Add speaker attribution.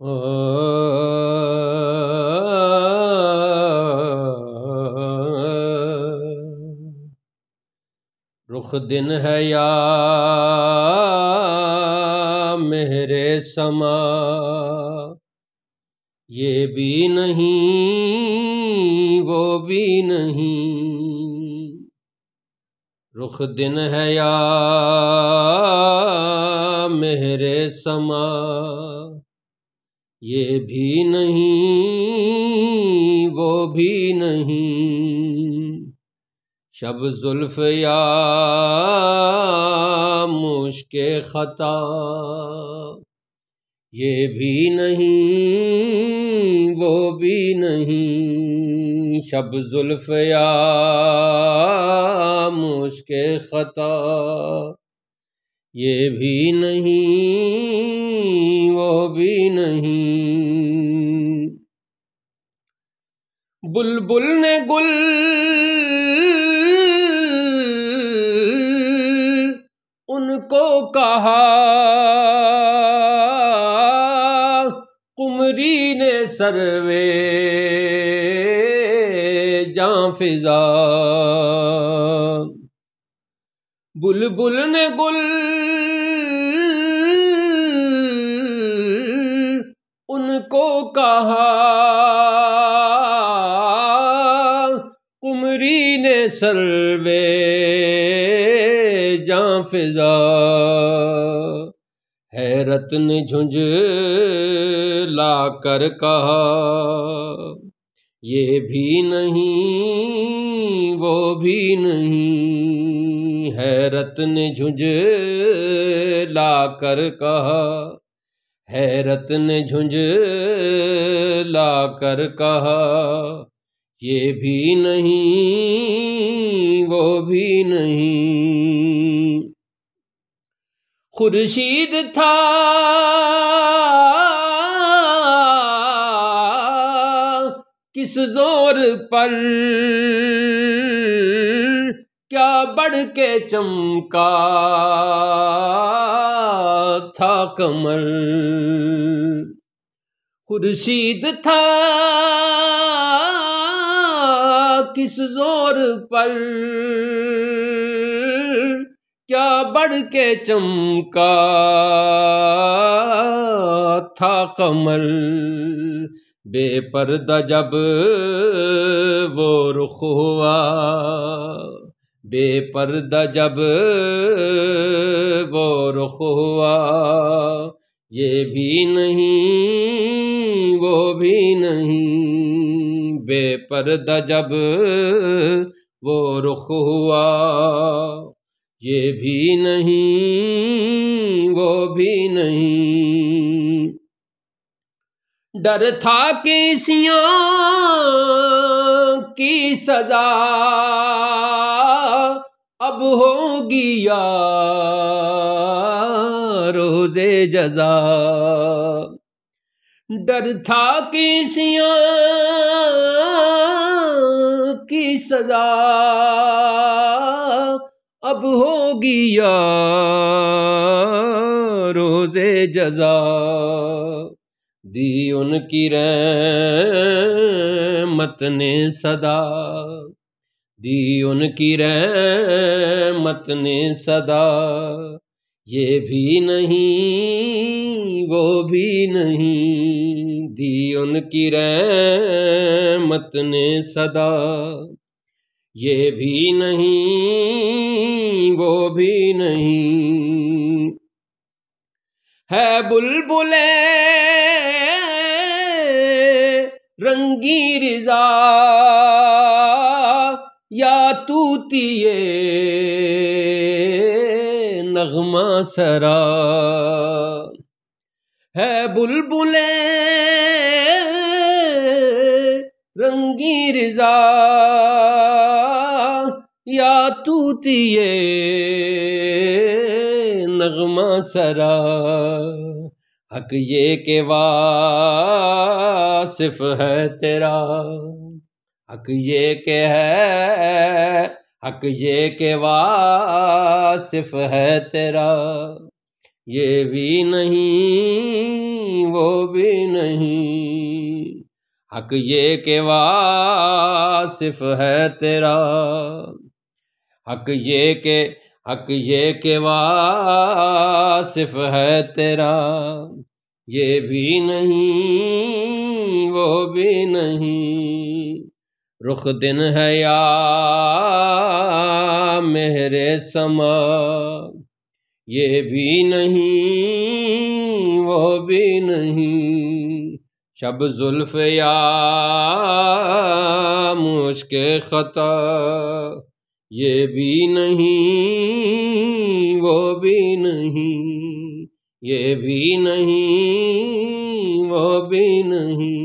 Speaker 1: रुख दिन है या मेरे समा, ये भी नहीं, वो भी नहीं। रुख दिन है या मेरे समा ये भी नहीं, वो भी नहीं। शब जुल्फ या मुश्के खता, ये भी नहीं, वो भी नहीं। शब जुल्फ या मुश्के खता ये भी नहीं, वो भी नहीं। बुलबुल ने गुल उनको कहा, कुमरी ने सरवे जां फिजा। बुलबुल ने गुल कहा। कुमरी ने सरवे जां फिजा। हैरत ने झुंझ ला कर कहा। ये भी नहीं, वो भी नहीं। हैरत ने झुंझ ला कर कहा। हैरत ने झुंझ ला कर कहा, ये भी नहीं, वो भी नहीं। खुर्शीद था, किस ज़ोर पर? क्या बढ़ के चमका? था कमर खुर्शीद था किस ज़ोर पर? क्या बढ़ के चमका था कमर बेपर्दा जब वो रुख हुआ। बेपर्दा जब वो रुख हुआ, ये भी नहीं, वो भी नहीं, बेपर्दा जब वो रुख हुआ, ये भी नहीं, वो भी नहीं। डर था किसियों की सजा अब होगी या रोज़े जजा। डर था किसियों की सजा। अब होगी या रोज़े जजा। दी उनकी रहमत ने सदा। दी उनकी रहमत ने सदा। ये भी नहीं, वो भी नहीं, दी उनकी रहमत ने सदा। ये भी नहीं, वो भी नहीं। है बुलबुले, रंगी रिजा तूतिए नगमा सरा। है बुलबुले रंगी रिजा। या तूतिए नगमा सरा। हक ये के वासिफ है तेरा। हक ये के है, हक ये के वासिफ है तेरा। ये भी नहीं, वो भी नहीं, हक ये के वासिफ है तेरा। हक ये के, हक ये के वासिफ है तेरा। ये भी नहीं, वो भी नहीं रुख दिन है या मेरे समा। ये भी नहीं, वो भी नहीं। शब जुल्फ या मुश्क खता। ये भी नहीं, वो भी नहीं। ये भी नहीं, वो भी नहीं।